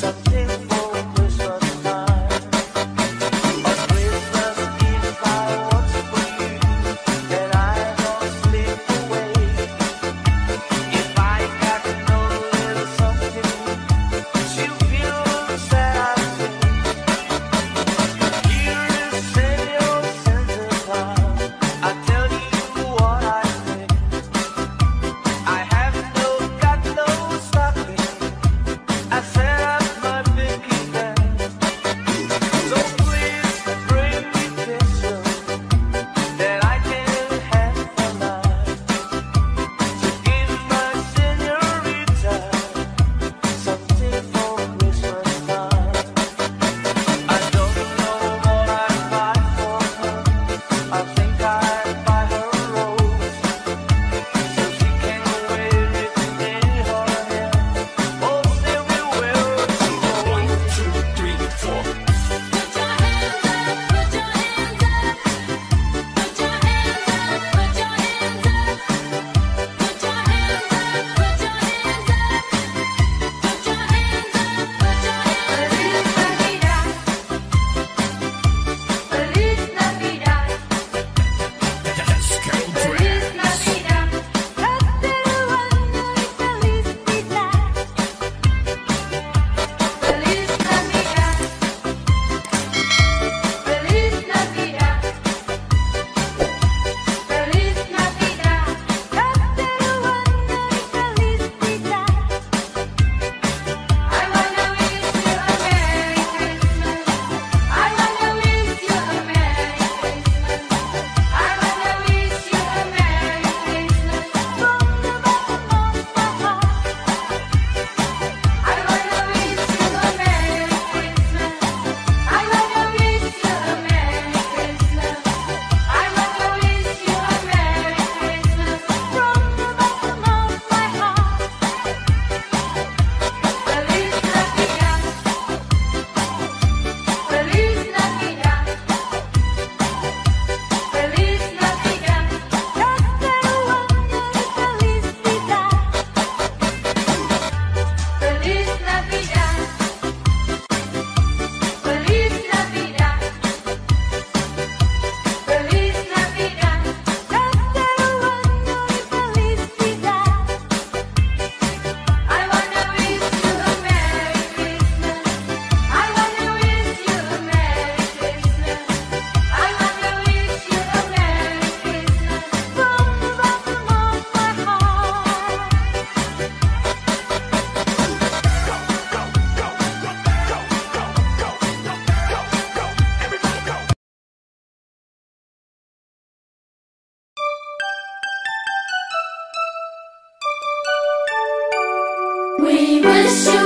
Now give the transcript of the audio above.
something I think We wish you